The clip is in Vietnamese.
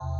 Bye.